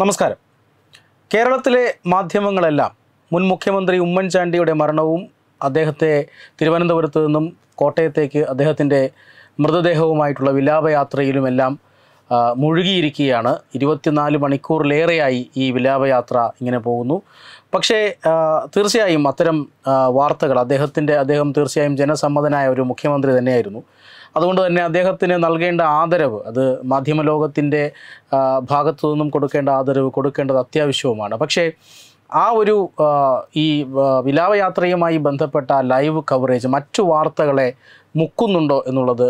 നമസ്കാരം. കേരളത്തിലെ മാധ്യമങ്ങളെല്ലാം മുൻ മുഖ്യമന്ത്രി ഉമ്മൻചാണ്ടിയുടെ മരണവും അദ്ദേഹത്തെ തിരുവനന്തപുരത്ത് നിന്നും കോട്ടയത്തേക്ക് അദ്ദേഹത്തിന്റെ മൃതദേഹവുമായിട്ടുള്ള വിലാപയാത്രയിലുമെല്ലാം മുഴുകിയിരിക്കുകയാണ്. ഇരുപത്തിനാല് മണിക്കൂറിലേറെയായി ഈ വിലാപയാത്ര ഇങ്ങനെ പോകുന്നു. പക്ഷേ തീർച്ചയായും അത്തരം വാർത്തകൾ അദ്ദേഹത്തിന്റെ അദ്ദേഹം തീർച്ചയായും ജനസമ്മതനായ ഒരു മുഖ്യമന്ത്രി തന്നെയായിരുന്നു. അതുകൊണ്ട് തന്നെ അദ്ദേഹത്തിന് നൽകേണ്ട ആദരവ് അത് മാധ്യമലോകത്തിന്റെ ഭാഗത്തു നിന്നും കൊടുക്കേണ്ട ആദരവ് കൊടുക്കേണ്ടത് അത്യാവശ്യവുമാണ്. പക്ഷേ ആ ഒരു ഈ വിലാപയാത്രയുമായി ബന്ധപ്പെട്ട ലൈവ് കവറേജ് മറ്റു വാർത്തകളെ മുക്കുന്നുണ്ടോ എന്നുള്ളത്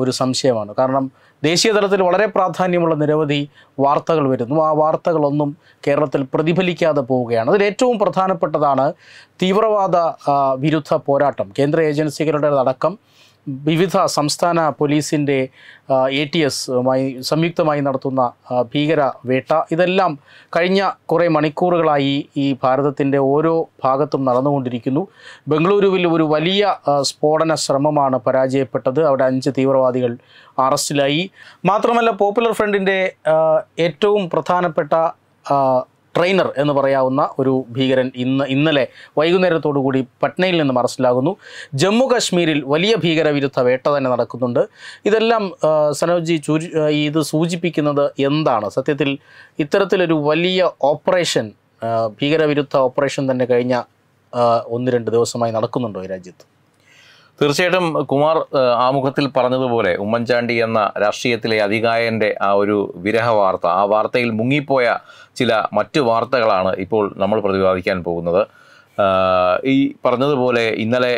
ഒരു സംശയമാണ്. കാരണം ദേശീയ തലത്തിൽ വളരെ പ്രാധാന്യമുള്ള നിരവധി വാർത്തകൾ വരുന്നു. ആ വാർത്തകളൊന്നും കേരളത്തിൽ പ്രതിഫലിക്കാതെ പോവുകയാണ്. അതിൽ ഏറ്റവും പ്രധാനപ്പെട്ടതാണ് തീവ്രവാദ വിരുദ്ധ പോരാട്ടം. കേന്ദ്ര ഏജൻസികളുടേതടക്കം വിവിധ സംസ്ഥാന പോലീസിന്റെ എ ടി എസുമായി സംയുക്തമായി നടത്തുന്ന ഭീകര വേട്ട. ഇതെല്ലാം കഴിഞ്ഞ കുറേ മണിക്കൂറുകളായി ഈ ഭാരതത്തിന്റെ ഓരോ ഭാഗത്തും നടന്നുകൊണ്ടിരിക്കുന്നു. ബംഗളൂരുവിൽ ഒരു വലിയ സ്ഫോടന ശ്രമമാണ് പരാജയപ്പെട്ടത്. അവിടെ അഞ്ച് തീവ്രവാദികൾ അറസ്റ്റിലായി. മാത്രമല്ല പോപ്പുലർ ഫ്രണ്ടിന്റെ ഏറ്റവും പ്രധാനപ്പെട്ട ട്രെയിനർ എന്ന് പറയാവുന്ന ഒരു ഭീകരൻ ഇന്ന് ഇന്നലെ വൈകുന്നേരത്തോടു കൂടി പട്നയിൽ നിന്നും അറസ്റ്റിലാകുന്നു. ജമ്മു കാശ്മീരിൽ വലിയ ഭീകരവിരുദ്ധ വേട്ട തന്നെ നടക്കുന്നുണ്ട്. ഇതെല്ലാം സനോജി ഇത് സൂചിപ്പിക്കുന്നത് എന്താണ്? സത്യത്തിൽ ഇത്തരത്തിലൊരു വലിയ ഓപ്പറേഷൻ ഭീകരവിരുദ്ധ ഓപ്പറേഷൻ തന്നെ കഴിഞ്ഞ ഒന്ന് രണ്ട് ദിവസമായി നടക്കുന്നുണ്ടോ ഈ രാജ്യത്ത്? തീർച്ചയായിട്ടും കുമാർ ആമുഖത്തിൽ പറഞ്ഞതുപോലെ ഉമ്മൻചാണ്ടി എന്ന രാഷ്ട്രീയത്തിലെ അധികായന്റെ ആ ഒരു വിരഹ വാർത്ത ആ വാർത്തയിൽ മുങ്ങിപ്പോയ ചില മറ്റു വാർത്തകളാണ് ഇപ്പോൾ നമ്മൾ പ്രതിപാദിക്കാൻ പോകുന്നത്. ഈ പറഞ്ഞതുപോലെ ഇന്നലെ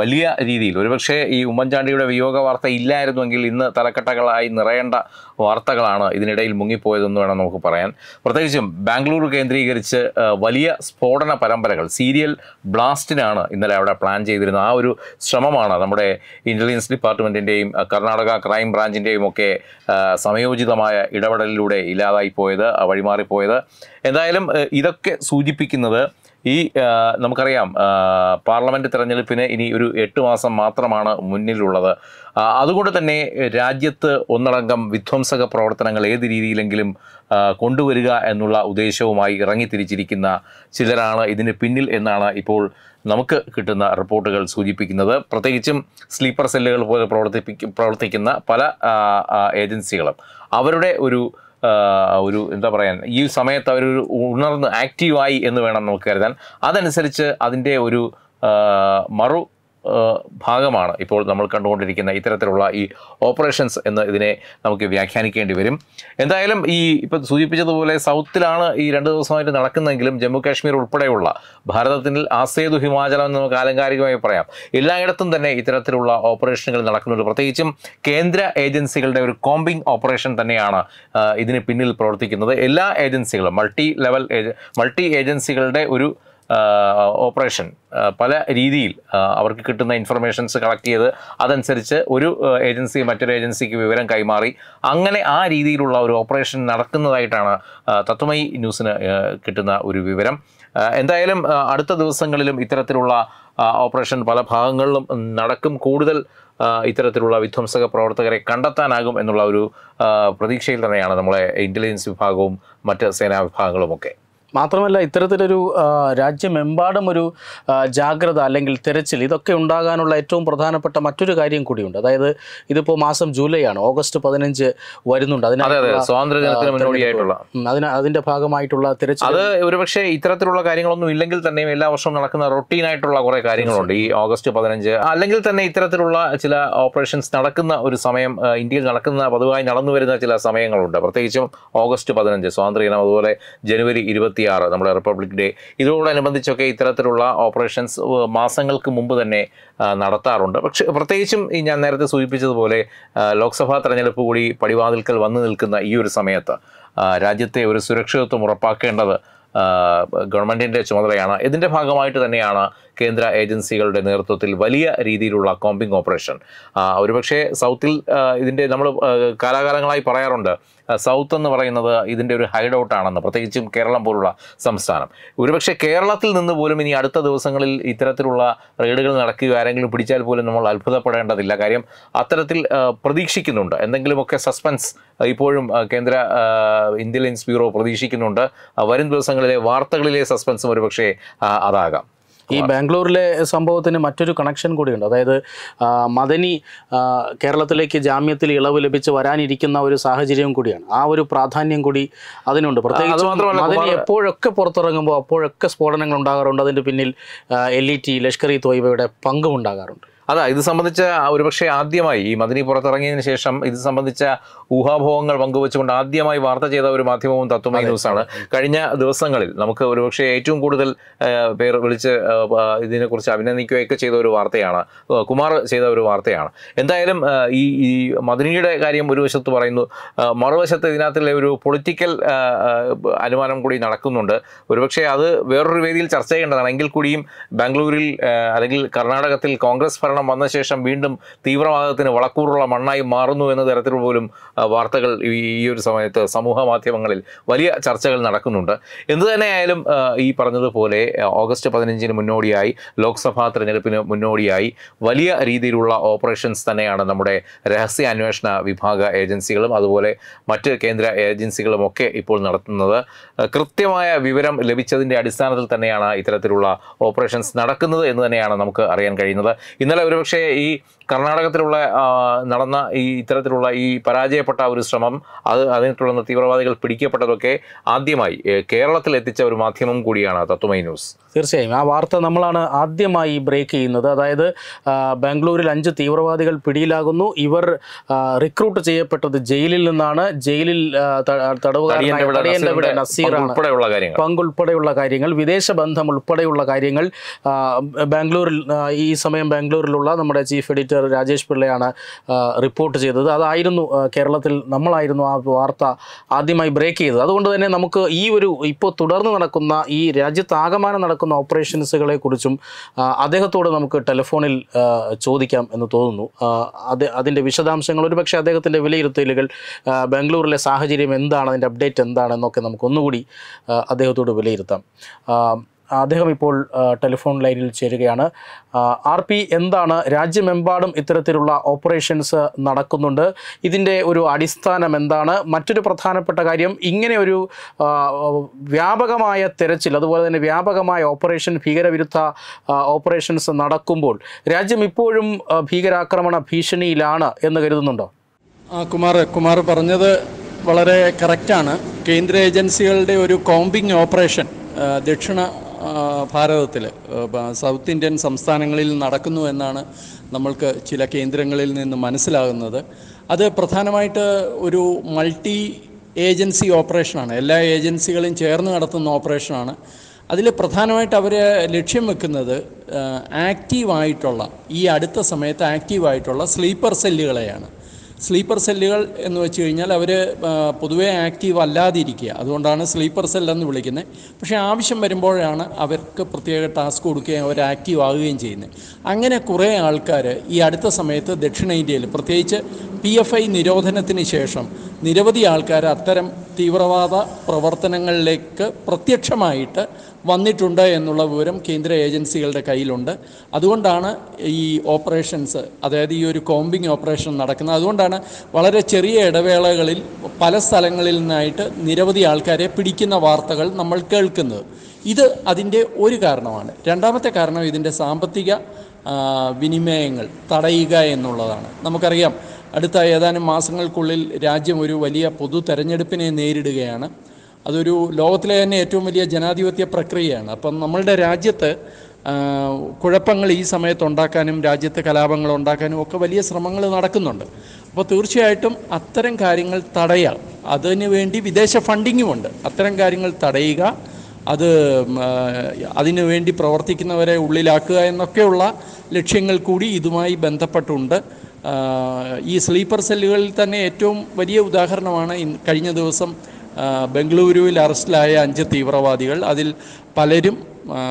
വലിയ രീതിയിൽ ഒരുപക്ഷെ ഈ ഉമ്മൻചാണ്ടിയുടെ വിയോഗ വാർത്ത ഇല്ലായിരുന്നുവെങ്കിൽ ഇന്ന് തലക്കെട്ടകളായി നിറയേണ്ട വാർത്തകളാണ് ഇതിനിടയിൽ മുങ്ങിപ്പോയതെന്ന് വേണം നമുക്ക് പറയാൻ. പ്രത്യേകിച്ചും ബാംഗ്ലൂർ കേന്ദ്രീകരിച്ച് വലിയ സ്ഫോടന പരമ്പരകൾ സീരിയൽ ബ്ലാസ്റ്റിനാണ് ഇന്നലെ അവിടെ പ്ലാൻ ചെയ്തിരുന്നത്. ആ ഒരു ശ്രമമാണ് നമ്മുടെ ഇന്റലിജൻസ് ഡിപ്പാർട്ട്മെന്റിന്റെയും കർണാടക ക്രൈം ബ്രാഞ്ചിന്റെയും ഒക്കെ സമയോചിതമായ ഇടപെടലിലൂടെ ഇല്ലാതായി പോയത് വഴിമാറിപ്പോയത്. എന്തായാലും ഇതൊക്കെ സൂചിപ്പിക്കുന്നത് ഈ നമുക്കറിയാം പാർലമെന്റ് തെരഞ്ഞെടുപ്പിന് ഇനി ഒരു എട്ട് മാസം മാത്രമാണ് മുന്നിലുള്ളത്. അതുകൊണ്ട് തന്നെ രാജ്യത്ത് ഒന്നടങ്കം വിധ്വംസക പ്രവർത്തനങ്ങൾ ഏത് രീതിയിലെങ്കിലും കൊണ്ടുവരിക എന്നുള്ള ഉദ്ദേശവുമായി ഇറങ്ങിത്തിരിച്ചിരിക്കുന്ന ചിലരാണ് ഇതിന് പിന്നിൽ എന്നാണ് ഇപ്പോൾ നമുക്ക് കിട്ടുന്ന റിപ്പോർട്ടുകൾ സൂചിപ്പിക്കുന്നത്. പ്രത്യേകിച്ചും സ്ലീപ്പർ സെല്ലുകൾ പോലെ പ്രവർത്തിപ്പിക്കുന്ന പ്രവർത്തിക്കുന്ന പല ഏജൻസികളും. അവരുടെ ഒരു ഒരു എന്താ പറയാൻ ഈ സമയത്ത് അവരൊരു ഉണർന്ന് ആക്റ്റീവായി എന്ന് വേണം നമുക്ക് കരുതാൻ. അതനുസരിച്ച് അതിന്റെ ഒരു മറു ഭാഗമാണ് ഇപ്പോൾ നമ്മൾ കണ്ടുകൊണ്ടിരിക്കുന്ന ഇത്തരത്തിലുള്ള ഈ ഓപ്പറേഷൻസ് എന്ന് ഇതിനെ നമുക്ക് വ്യാഖ്യാനിക്കേണ്ടി വരും. എന്തായാലും ഈ ഇപ്പം സൂചിപ്പിച്ചതുപോലെ സൗത്തിലാണ് ഈ രണ്ട് ദിവസമായിട്ട് നടക്കുന്നതെങ്കിലും ജമ്മു കാശ്മീർ ഉൾപ്പെടെയുള്ള ഭാരതത്തിൽ ആസേതു ഹിമാചലം എന്ന് നമുക്ക് ആലങ്കാരികമായി പറയാം. എല്ലായിടത്തും തന്നെ ഇത്തരത്തിലുള്ള ഓപ്പറേഷനുകൾ നടക്കുന്നുണ്ട്. പ്രത്യേകിച്ചും കേന്ദ്ര ഏജൻസികളുടെ ഒരു കോമ്പിംഗ് ഓപ്പറേഷൻ തന്നെയാണ് ഇതിന് പിന്നിൽ പ്രവർത്തിക്കുന്നത്. എല്ലാ ഏജൻസികളും മൾട്ടി ലെവൽ മൾട്ടി ഏജൻസികളുടെ ഒരു ഓപ്പറേഷൻ. പല രീതിയിൽ അവർക്ക് കിട്ടുന്ന ഇൻഫർമേഷൻസ് കളക്ട് ചെയ്ത് അതനുസരിച്ച് ഒരു ഏജൻസി മറ്റൊരു ഏജൻസിക്ക് വിവരം കൈമാറി. അങ്ങനെ ആ രീതിയിലുള്ള ഒരു ഓപ്പറേഷൻ നടക്കുന്നതായിട്ടാണ് തത്വമയി ന്യൂസിന് കിട്ടുന്ന ഒരു വിവരം. എന്തായാലും അടുത്ത ദിവസങ്ങളിലും ഇത്തരത്തിലുള്ള ഓപ്പറേഷൻ പല ഭാഗങ്ങളിലും നടക്കും. കൂടുതൽ ഇത്തരത്തിലുള്ള വിധ്വംസക പ്രവർത്തകരെ കണ്ടെത്താനാകും എന്നുള്ള ഒരു പ്രതീക്ഷയിൽ തന്നെയാണ് നമ്മളെ ഇന്റലിജൻസ് വിഭാഗവും മറ്റ് സേനാ വിഭാഗങ്ങളുമൊക്കെ. മാത്രമല്ല ഇത്തരത്തിലൊരു രാജ്യമെമ്പാടും ഒരു ജാഗ്രത അല്ലെങ്കിൽ തിരച്ചിൽ ഇതൊക്കെ ഉണ്ടാകാനുള്ള ഏറ്റവും പ്രധാനപ്പെട്ട മറ്റൊരു കാര്യം കൂടിയുണ്ട്. അതായത് ഇതിപ്പോൾ മാസം ജൂലൈ ആണ് ഓഗസ്റ്റ് പതിനഞ്ച് വരുന്നുണ്ട്. അതെ അതെ. അതിനായിട്ടുള്ള, അതിന് അതിന്റെ ഭാഗമായിട്ടുള്ള തിരച്ചിൽ അത് ഒരുപക്ഷെ ഇത്തരത്തിലുള്ള കാര്യങ്ങളൊന്നും ഇല്ലെങ്കിൽ തന്നെയും എല്ലാ വർഷവും നടക്കുന്ന റൊട്ടീൻ ആയിട്ടുള്ള കുറെ കാര്യങ്ങളുണ്ട്. ഈ ഓഗസ്റ്റ് പതിനഞ്ച് അല്ലെങ്കിൽ തന്നെ ഇത്തരത്തിലുള്ള ചില ഓപ്പറേഷൻസ് നടക്കുന്ന ഒരു സമയം ഇന്ത്യയിൽ നടക്കുന്ന പതിവായി നടന്നു വരുന്ന ചില സമയങ്ങളുണ്ട്. പ്രത്യേകിച്ചും ഓഗസ്റ്റ് പതിനഞ്ച് സ്വാതന്ത്ര്യദിനം അതുപോലെ ജനുവരി ഇരുപത്തിയാറ് നമ്മുടെ റിപ്പബ്ലിക് ഡേ. ഇതോടനുബന്ധിച്ചൊക്കെ ഇത്തരത്തിലുള്ള ഓപ്പറേഷൻസ് മാസങ്ങൾക്ക് മുമ്പ് തന്നെ നടത്താറുണ്ട്. പക്ഷേ പ്രത്യേകിച്ചും ഈ ഞാൻ നേരത്തെ സൂചിപ്പിച്ചതുപോലെ ലോക്സഭാ തെരഞ്ഞെടുപ്പ് കൂടി പടിവാതിൽക്കൽ വന്നു നിൽക്കുന്ന ഈ ഒരു സമയത്ത് രാജ്യത്തെ ഒരു സുരക്ഷിതത്വം ഉറപ്പാക്കേണ്ടത് ഗവൺമെന്റിന്റെ ചുമതലയാണ്. ഇതിന്റെ ഭാഗമായിട്ട് തന്നെയാണ് കേന്ദ്ര ഏജൻസികളുടെ നേതൃത്വത്തിൽ വലിയ രീതിയിലുള്ള കോമ്പിംഗ് ഓപ്പറേഷൻ. ഒരുപക്ഷെ സൗത്തിൽ ഇതിന്റെ നമ്മൾ കാലാകാലങ്ങളായി പറയാറുണ്ട് സൗത്ത് എന്ന് പറയുന്നത് ഇതിന്റെ ഒരു ഹൈഡ് ഔട്ടാണെന്ന് പ്രത്യേകിച്ചും കേരളം പോലുള്ള സംസ്ഥാനം. ഒരുപക്ഷെ കേരളത്തിൽ നിന്ന് പോലും ഇനി അടുത്ത ദിവസങ്ങളിൽ ഇത്തരത്തിലുള്ള റെയ്ഡുകൾ നടക്കുകയോ ആരെങ്കിലും പിടിച്ചാൽ പോലും നമ്മൾ അത്ഭുതപ്പെടേണ്ടതില്ല. കാര്യം അത്തരത്തിൽ പ്രതീക്ഷിക്കുന്നുണ്ട്. എന്തെങ്കിലുമൊക്കെ സസ്പെൻസ് ഇപ്പോഴും കേന്ദ്ര ആ, ഇന്റലിജൻസ് ബ്യൂറോ പ്രതീക്ഷിക്കുന്നുണ്ട്. വരും ദിവസങ്ങളിലെ വാർത്തകളിലെ സസ്പെൻസും ഒരുപക്ഷെ അതാകാം. ഈ ബാംഗ്ലൂരിലെ സംഭവത്തിന് മറ്റൊരു കണക്ഷൻ കൂടിയുണ്ട്. അതായത് മദനി കേരളത്തിലേക്ക് ജാമ്യത്തിൽ ഇളവ് ലഭിച്ച് വരാനിരിക്കുന്ന ഒരു സാഹചര്യം കൂടിയാണ്. ആ ഒരു പ്രാധാന്യം കൂടി അതിനുണ്ട്. പ്രത്യേകിച്ച് മദനി എപ്പോഴൊക്കെ പുറത്തിറങ്ങുമ്പോൾ അപ്പോഴൊക്കെ സ്ഫോടനങ്ങൾ ഉണ്ടാകാറുണ്ട്. അതിന്റെ പിന്നിൽ L E T Lashkar e തോയ്ബയുടെ പങ്കും ഉണ്ടാകാറുണ്ട്. അതാ ഇത് സംബന്ധിച്ച ഒരുപക്ഷെ ആദ്യമായി ഈ മദിനി പുറത്തിറങ്ങിയതിന് ശേഷം ഇത് സംബന്ധിച്ച ഊഹാഭോഹങ്ങൾ പങ്കുവെച്ചുകൊണ്ട് ആദ്യമായി വാർത്ത ചെയ്ത ഒരു മാധ്യമവും തത്വമൈ ന്യൂസാണ്. കഴിഞ്ഞ ദിവസങ്ങളിൽ നമുക്ക് ഒരുപക്ഷെ ഏറ്റവും കൂടുതൽ പേർ വിളിച്ച് ഇതിനെക്കുറിച്ച് അഭിനന്ദിക്കുകയൊക്കെ ചെയ്ത ഒരു വാർത്തയാണ്. കുമാർ ചെയ്ത ഒരു വാർത്തയാണ്. എന്തായാലും ഈ ഈ മദിനിയുടെ കാര്യം ഒരു വശത്ത് പറയുന്നു മറുവശത്ത് ഇതിനകത്തുള്ള ഒരു പൊളിറ്റിക്കൽ അനുമാനം കൂടി നടക്കുന്നുണ്ട്. ഒരുപക്ഷെ അത് വേറൊരു വേദിയിൽ ചർച്ച ചെയ്യേണ്ടതാണ്. എങ്കിൽ കൂടിയും ബാംഗ്ലൂരിൽ അല്ലെങ്കിൽ കർണാടകത്തിൽ കോൺഗ്രസ് ഭരണം വന്ന ശേഷം വീണ്ടും തീവ്രവാദത്തിന് വളക്കൂറുള്ള മണ്ണായി മാറുന്നു എന്ന തരത്തിൽ പോലും വാർത്തകൾ ഈ ഒരു സമയത്ത് സമൂഹ മാധ്യമങ്ങളിൽ വലിയ ചർച്ചകൾ നടക്കുന്നുണ്ട്. എന്തു തന്നെയായാലും ഈ പറഞ്ഞതുപോലെ ഓഗസ്റ്റ് പതിനഞ്ചിന് മുന്നോടിയായി ലോക്സഭാ തെരഞ്ഞെടുപ്പിന് മുന്നോടിയായി വലിയ രീതിയിലുള്ള ഓപ്പറേഷൻസ് തന്നെയാണ് നമ്മുടെ രഹസ്യ അന്വേഷണ വിഭാഗ ഏജൻസികളും അതുപോലെ മറ്റ് കേന്ദ്ര ഏജൻസികളും ഒക്കെ ഇപ്പോൾ നടത്തുന്നത്. കൃത്യമായ വിവരം ലഭിച്ചതിന്റെ അടിസ്ഥാനത്തിൽ തന്നെയാണ് ഇത്തരത്തിലുള്ള ഓപ്പറേഷൻസ് നടക്കുന്നത് എന്ന് തന്നെയാണ് നമുക്ക് അറിയാൻ കഴിയുന്നത്. ഇന്നലെ ഒരുപക്ഷെ ഈ കർണാടകത്തിലുള്ള നടന്ന ഈ ഇത്തരത്തിലുള്ള ഈ പരാജയപ്പെട്ട ഒരു ശ്രമം അത് അതിനെ തുടർന്ന് തീവ്രവാദികൾ പിടിക്കപ്പെട്ടതൊക്കെ ആദ്യമായി കേരളത്തിൽ എത്തിച്ച ഒരു മാധ്യമം കൂടിയാണ് തത്വമൈ ന്യൂസ്. തീർച്ചയായും. ആ വാർത്ത നമ്മളാണ് ആദ്യമായി ബ്രേക്ക് ചെയ്യുന്നത്. അതായത് ബാംഗ്ലൂരിൽ അഞ്ച് തീവ്രവാദികൾ പിടിയിലാകുന്നു. ഇവർ റിക്രൂട്ട് ചെയ്യപ്പെട്ടത് ജയിലിൽ നിന്നാണ്. ജയിലിൽ നസീറാണ്. പങ്കുൾപ്പെടെയുള്ള കാര്യങ്ങൾ. വിദേശ ബന്ധം ഉൾപ്പെടെയുള്ള കാര്യങ്ങൾ ബാംഗ്ലൂരിൽ ഈ സമയം ബാംഗ്ലൂരിലുള്ള നമ്മുടെ ചീഫ് എഡിറ്റർ രാജേഷ് പിള്ളയാണ് റിപ്പോർട്ട് ചെയ്തത്. അതായിരുന്നു കേരളത്തിൽ നമ്മളായിരുന്നു ആ വാർത്ത ആദ്യമായി ബ്രേക്ക് ചെയ്തത്. അതുകൊണ്ട് തന്നെ നമുക്ക് ഈ ഒരു ഇപ്പോൾ തുടർന്ന് നടക്കുന്ന ഈ രാജ്യത്താകമാനം നടക്കുന്ന ഓപ്പറേഷൻസുകളെ കുറിച്ചും അദ്ദേഹത്തോട് നമുക്ക് ടെലിഫോണിൽ ചോദിക്കാം എന്ന് തോന്നുന്നു. അത് അതിന്റെ വിശദാംശങ്ങൾ ഒരുപക്ഷെ അദ്ദേഹത്തിന്റെ വിലയിരുത്തലുകൾ ബാംഗ്ലൂരിലെ സാഹചര്യം എന്താണ് അതിന്റെ അപ്ഡേറ്റ് എന്താണെന്നൊക്കെ നമുക്ക് ഒന്നുകൂടി ആ, അദ്ദേഹത്തോട് വിലയിരുത്താം. അദ്ദേഹം ഇപ്പോൾ ടെലിഫോൺ ലൈനിൽ ചേരുകയാണ്. ആർ പി എന്താണ്? രാജ്യമെമ്പാടും ഇത്തരത്തിലുള്ള ഓപ്പറേഷൻസ് നടക്കുന്നുണ്ട്. ഇതിന്റെ ഒരു അടിസ്ഥാനം എന്താണ്? മറ്റൊരു പ്രധാനപ്പെട്ട കാര്യം ഇങ്ങനെ ഒരു വ്യാപകമായ തെരച്ചിൽ അതുപോലെ തന്നെ വ്യാപകമായ ഓപ്പറേഷൻ ഭീകരവിരുദ്ധ ഓപ്പറേഷൻസ് നടക്കുമ്പോൾ രാജ്യം ഇപ്പോഴും ഭീകരാക്രമണ ഭീഷണിയിലാണ് എന്ന് കരുതുന്നുണ്ടോ? ആ കുമാർ കുമാർ പറഞ്ഞത് വളരെ കറക്റ്റാണ് കേന്ദ്ര ഏജൻസികളുടെ ഒരു കോമ്പിംഗ് ഓപ്പറേഷൻ ദക്ഷിണ ഭാരതത്തിൽ സൗത്ത് ഇന്ത്യൻ സംസ്ഥാനങ്ങളിൽ നടക്കുന്നു എന്നാണ് നമ്മൾക്ക് ചില കേന്ദ്രങ്ങളിൽ നിന്ന് മനസ്സിലാകുന്നത്. അത് പ്രധാനമായിട്ട് ഒരു മൾട്ടി ഏജൻസി ഓപ്പറേഷനാണ്. എല്ലാ ഏജൻസികളും ചേർന്ന് നടത്തുന്ന ഓപ്പറേഷനാണ്. അതിൽ പ്രധാനമായിട്ട് അവർ ലക്ഷ്യം വെക്കുന്നത് ആക്റ്റീവായിട്ടുള്ള ഈ അടുത്ത സമയത്ത് ആക്റ്റീവായിട്ടുള്ള സ്ലീപ്പർ സെല്ലുകളെയാണ്. സ്ലീപ്പർ സെല്ലുകൾ എന്ന് വെച്ച് കഴിഞ്ഞാൽ അവർ പൊതുവേ ആക്റ്റീവ് അല്ലാതിരിക്കുക. അതുകൊണ്ടാണ് സ്ലീപ്പർ സെല്ലെന്ന് വിളിക്കുന്നത്. പക്ഷേ ആവശ്യം വരുമ്പോഴാണ് അവർക്ക് പ്രത്യേക ടാസ്ക് കൊടുക്കുകയും അവർ ആക്റ്റീവ് ആകുകയും ചെയ്യുന്നത്. അങ്ങനെ കുറേ ആൾക്കാർ ഈ അടുത്ത സമയത്ത് ദക്ഷിണേന്ത്യയിൽ പ്രത്യേകിച്ച് പി എഫ് ഐ നിരോധനത്തിന് ശേഷം നിരവധി ആൾക്കാർ അത്തരം തീവ്രവാദ പ്രവർത്തനങ്ങളിലേക്ക് പ്രത്യക്ഷമായിട്ട് വന്നിട്ടുണ്ട് എന്നുള്ള വിവരം കേന്ദ്ര ഏജൻസികളുടെ കയ്യിലുണ്ട്. അതുകൊണ്ടാണ് ഈ ഓപ്പറേഷൻസ് അതായത് ഈ ഒരു കോമ്പിംഗ് ഓപ്പറേഷൻ നടക്കുന്നത്. അതുകൊണ്ടാണ് വളരെ ചെറിയ ഇടവേളകളിൽ പല സ്ഥലങ്ങളിൽ നിന്നായിട്ട് നിരവധി ആൾക്കാരെ പിടിക്കുന്ന വാർത്തകൾ നമ്മൾ കേൾക്കുന്നത്. ഇത് അതിന്റെ ഒരു കാരണമാണ്. രണ്ടാമത്തെ കാരണം ഇതിന്റെ സാമ്പത്തിക വിനിമയങ്ങൾ തടയുക എന്നുള്ളതാണ്. നമുക്കറിയാം അടുത്ത ഏതാനും മാസങ്ങൾക്കുള്ളിൽ രാജ്യം ഒരു വലിയ പൊതു തെരഞ്ഞെടുപ്പിനെ നേരിടുകയാണ്. അതൊരു ലോകത്തിലെ തന്നെ ഏറ്റവും വലിയ ജനാധിപത്യ പ്രക്രിയയാണ്. അപ്പം നമ്മളുടെ രാജ്യത്ത് കുഴപ്പങ്ങൾ ഈ സമയത്ത് ഉണ്ടാക്കാനും രാജ്യത്ത് കലാപങ്ങൾ ഉണ്ടാക്കാനും ഒക്കെ വലിയ ശ്രമങ്ങൾ നടക്കുന്നുണ്ട്. അപ്പോൾ തീർച്ചയായിട്ടും അത്തരം കാര്യങ്ങൾ തടയാം. അതിനു വേണ്ടി വിദേശ ഫണ്ടിങ്ങുമുണ്ട് അത്തരം കാര്യങ്ങൾ തടയുക അത് അതിനു വേണ്ടി പ്രവർത്തിക്കുന്നവരെ ഉള്ളിലാക്കുക എന്നൊക്കെയുള്ള ലക്ഷ്യങ്ങൾ കൂടി ഇതുമായി ബന്ധപ്പെട്ടുണ്ട്. ഈ സ്ലീപ്പർ സെല്ലുകളിൽ തന്നെ ഏറ്റവും വലിയ ഉദാഹരണമാണ് കഴിഞ്ഞ ദിവസം ബംഗളൂരുവിൽ അറസ്റ്റിലായ അഞ്ച് തീവ്രവാദികൾ. അതിൽ പലരും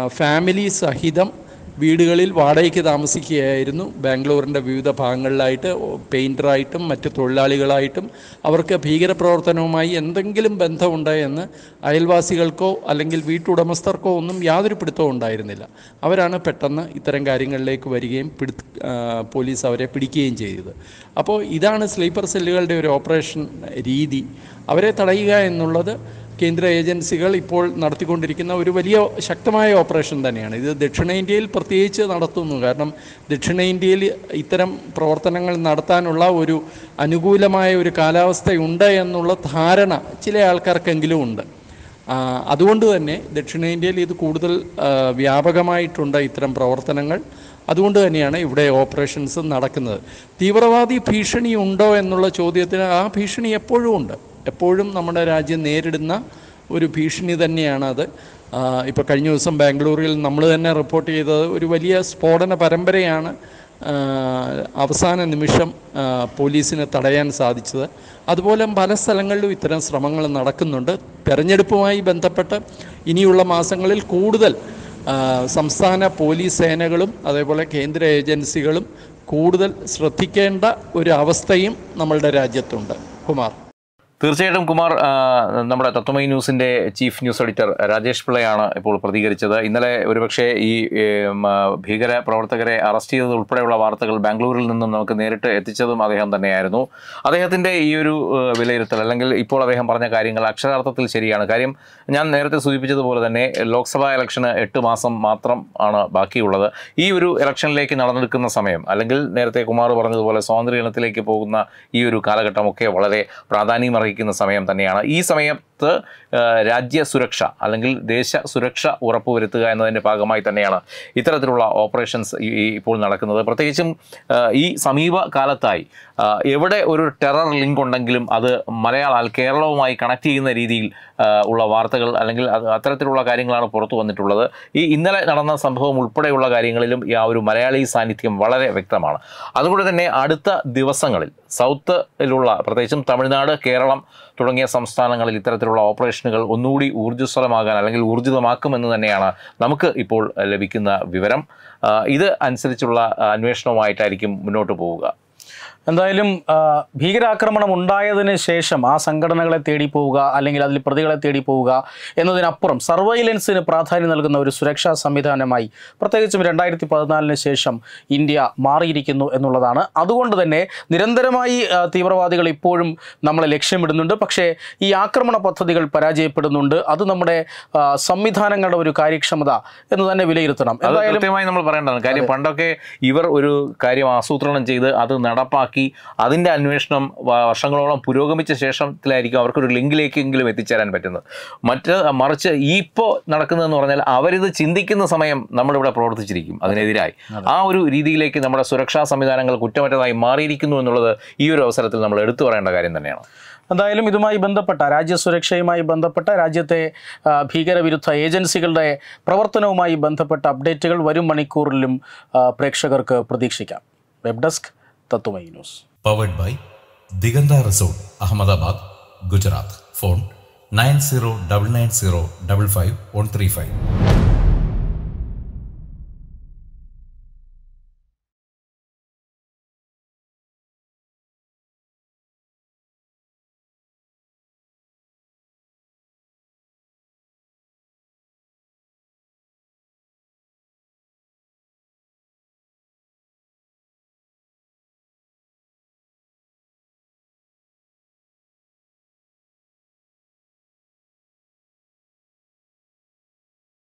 ഫാമിലി സഹിതം വീടുകളിൽ വാടകയ്ക്ക് താമസിക്കുകയായിരുന്നു. ബാംഗ്ലൂരിന്റെ വിവിധ ഭാഗങ്ങളിലായിട്ട് പെയിന്ററായിട്ടും മറ്റ് തൊഴിലാളികളായിട്ടും അവർക്ക് ഭീകരപ്രവർത്തനവുമായി എന്തെങ്കിലും ബന്ധമുണ്ട് എന്ന് അയൽവാസികൾക്കോ അല്ലെങ്കിൽ വീട്ടുടമസ്ഥർക്കോ ഒന്നും യാതൊരു പിടുത്തവും ഉണ്ടായിരുന്നില്ല. അവരാണ് പെട്ടെന്ന് ഇത്തരം കാര്യങ്ങളിലേക്ക് വരികയും പിടി പോലീസ് അവരെ പിടിക്കുകയും ചെയ്തത്. അപ്പോൾ ഇതാണ് സ്ലീപ്പർ സെല്ലുകളുടെ ഒരു ഓപ്പറേഷൻ രീതി. അവരെ തടയുക എന്നുള്ളത് കേന്ദ്ര ഏജൻസികൾ ഇപ്പോൾ നടത്തിക്കൊണ്ടിരിക്കുന്ന ഒരു വലിയ ശക്തമായ ഓപ്പറേഷൻ തന്നെയാണ്. ഇത് ദക്ഷിണേന്ത്യയിൽ പ്രത്യേകിച്ച് നടത്തുന്നു. കാരണം ദക്ഷിണേന്ത്യയിൽ ഇത്തരം പ്രവർത്തനങ്ങൾ നടത്താനുള്ള ഒരു അനുകൂലമായ ഒരു കാലാവസ്ഥയുണ്ട് എന്നുള്ള ധാരണ ചില ആൾക്കാർക്കെങ്കിലും ഉണ്ട്. അതുകൊണ്ട് തന്നെ ദക്ഷിണേന്ത്യയിൽ ഇത് കൂടുതൽ വ്യാപകമായിട്ടുണ്ട് ഇത്തരം പ്രവർത്തനങ്ങൾ. അതുകൊണ്ട് തന്നെയാണ് ഇവിടെ ഓപ്പറേഷൻസ് നടക്കുന്നത്. തീവ്രവാദി ഭീഷണി ഉണ്ടോ എന്നുള്ള ചോദ്യത്തിന് ആ ഭീഷണി എപ്പോഴും ഉണ്ട്. എപ്പോഴും നമ്മുടെ രാജ്യം നേരിടുന്ന ഒരു ഭീഷണി തന്നെയാണത് ഇപ്പോൾ കഴിഞ്ഞ ദിവസം ബാംഗ്ലൂരിൽ നമ്മൾ തന്നെ റിപ്പോർട്ട് ചെയ്തത് ഒരു വലിയ സ്ഫോടന പരമ്പരയാണ് അവസാന നിമിഷം പോലീസിനെ തടയാൻ സാധിച്ചത്. അതുപോലെ പല സ്ഥലങ്ങളിലും ഇത്തരം ശ്രമങ്ങൾ നടക്കുന്നുണ്ട്. തെരഞ്ഞെടുപ്പുമായി ബന്ധപ്പെട്ട് ഇനിയുള്ള മാസങ്ങളിൽ കൂടുതൽ സംസ്ഥാന പോലീസ് സേനകളും അതേപോലെ കേന്ദ്ര ഏജൻസികളും കൂടുതൽ ശ്രദ്ധിക്കേണ്ട ഒരു അവസ്ഥയും നമ്മളുടെ രാജ്യത്തുണ്ട്. കുമാർ. തീർച്ചയായിട്ടും കുമാർ നമ്മുടെ തത്വമൈ ന്യൂസിന്റെ ചീഫ് ന്യൂസ് എഡിറ്റർ രാജേഷ് പിള്ളയാണ് ഇപ്പോൾ പ്രതികരിച്ചത്. ഇന്നലെ ഒരുപക്ഷെ ഈ ഭീകര പ്രവർത്തകരെ അറസ്റ്റ് ചെയ്തത് ഉൾപ്പെടെയുള്ള വാർത്തകൾ ബാംഗ്ലൂരിൽ നിന്നും നമുക്ക് നേരിട്ട് എത്തിച്ചതും അദ്ദേഹം തന്നെയായിരുന്നു. അദ്ദേഹത്തിന്റെ ഈ ഒരു വിലയിരുത്തൽ അല്ലെങ്കിൽ ഇപ്പോൾ അദ്ദേഹം പറഞ്ഞ കാര്യങ്ങൾ അക്ഷരാർത്ഥത്തിൽ ശരിയാണ്. കാര്യം ഞാൻ നേരത്തെ സൂചിപ്പിച്ചതുപോലെ തന്നെ ലോക്സഭാ ഇലക്ഷന് എട്ട് മാസം മാത്രം ആണ് ബാക്കിയുള്ളത്. ഈ ഒരു ഇലക്ഷനിലേക്ക് നടന്നെടുക്കുന്ന സമയം അല്ലെങ്കിൽ നേരത്തെ കുമാർ പറഞ്ഞതുപോലെ സ്വാതന്ത്ര്യ പോകുന്ന ഈ ഒരു കാലഘട്ടമൊക്കെ വളരെ പ്രാധാന്യം അർഹിക്കുന്ന സമയം തന്നെയാണ്. ഈ സമയത്ത് ആ, രാജ്യ സുരക്ഷ അല്ലെങ്കിൽ ദേശ സുരക്ഷ ഉറപ്പുവരുത്തുക എന്നതിന്റെ ഭാഗമായി തന്നെയാണ് ഇത്തരത്തിലുള്ള ഓപ്പറേഷൻസ് ഇപ്പോൾ നടക്കുന്നത്. പ്രത്യേകിച്ചും ഈ സമീപ കാലത്തായി എവിടെ ഒരു ടെറർ ലിങ്ക് ഉണ്ടെങ്കിലും അത് മലയാള കേരളവുമായി കണക്ട് ചെയ്യുന്ന രീതിയിൽ ഉള്ള വാർത്തകൾ അല്ലെങ്കിൽ അത് അത്തരത്തിലുള്ള കാര്യങ്ങളാണ് പുറത്തു വന്നിട്ടുള്ളത്. ഈ ഇന്നലെ നടന്ന സംഭവം ഉൾപ്പെടെയുള്ള കാര്യങ്ങളിലും ആ ഒരു മലയാളി സാന്നിധ്യം വളരെ വ്യക്തമാണ്. അതുകൊണ്ട് തന്നെ അടുത്ത ദിവസങ്ങളിൽ സൗത്തിലുള്ള പ്രത്യേകിച്ചും തമിഴ്നാട് കേരളം തുടങ്ങിയ സംസ്ഥാനങ്ങളിൽ ഇത്തരത്തിലുള്ള ഓപ്പറേഷനുകൾ ഒന്നുകൂടി ഊർജസ്വലമാകാൻ അല്ലെങ്കിൽ ഊർജിതമാക്കുമെന്ന് തന്നെയാണ് നമുക്ക് ഇപ്പോൾ ലഭിക്കുന്ന വിവരം. ഇത് അനുസരിച്ചുള്ള അന്വേഷണവുമായിട്ടായിരിക്കും മുന്നോട്ട് പോവുക. എന്തായാലും ഭീകരാക്രമണം ഉണ്ടായതിന് ശേഷം ആ സംഘടനകളെ തേടി പോവുക അല്ലെങ്കിൽ അതിൽ പ്രതികളെ തേടി പോവുക എന്നതിനപ്പുറം സർവൈലൻസിന് പ്രാധാന്യം നൽകുന്ന ഒരു സുരക്ഷാ സംവിധാനമായി പ്രത്യേകിച്ചും രണ്ടായിരത്തി പതിനാലിന് ശേഷം ഇന്ത്യ മാറിയിരിക്കുന്നു എന്നുള്ളതാണ്. അതുകൊണ്ട് തന്നെ നിരന്തരമായി തീവ്രവാദികൾ ഇപ്പോഴും നമ്മളെ ലക്ഷ്യമിടുന്നുണ്ട്. പക്ഷേ ഈ ആക്രമണ പദ്ധതികൾ പരാജയപ്പെടുന്നുണ്ട്. അത് നമ്മുടെ സംവിധാനങ്ങളുടെ ഒരു കാര്യക്ഷമത എന്ന് തന്നെ വിലയിരുത്തണം. എന്തായാലും നമ്മൾ പറയേണ്ടതാണ്. കാര്യം പണ്ടൊക്കെ ഇവർ ഒരു കാര്യം ആസൂത്രണം ചെയ്ത് അത് നടപ്പാക്കി അതിന്റെ അന്വേഷണം വർഷങ്ങളോളം പുരോഗമിച്ച ശേഷത്തിലായിരിക്കും അവർക്കൊരു ലിങ്കിലേക്കെങ്കിലും എത്തിച്ചേരാൻ പറ്റുന്നത്. മറ്റ് മറിച്ച് ഈ ഇപ്പോൾ നടക്കുന്നതെന്ന് പറഞ്ഞാൽ അവരിത് ചിന്തിക്കുന്ന സമയം നമ്മളിവിടെ പ്രവർത്തിച്ചിരിക്കും അതിനെതിരായി. ആ ഒരു രീതിയിലേക്ക് നമ്മുടെ സുരക്ഷാ സംവിധാനങ്ങൾ കുറ്റമറ്റതായി മാറിയിരിക്കുന്നു എന്നുള്ളത് ഈ ഒരു അവസരത്തിൽ നമ്മൾ എടുത്തു പറയേണ്ട കാര്യം തന്നെയാണ്. എന്തായാലും ഇതുമായി ബന്ധപ്പെട്ട രാജ്യസുരക്ഷയുമായി ബന്ധപ്പെട്ട രാജ്യത്തെ ഭീകരവിരുദ്ധ ഏജൻസികളുടെ പ്രവർത്തനവുമായി ബന്ധപ്പെട്ട അപ്ഡേറ്റുകൾ വരും മണിക്കൂറിലും പ്രേക്ഷകർക്ക് പ്രതീക്ഷിക്കാം. Web desk Tatwamayi news powered by Diganta resort Ahmedabad Gujarat phone nine zero double nine zero double five one three five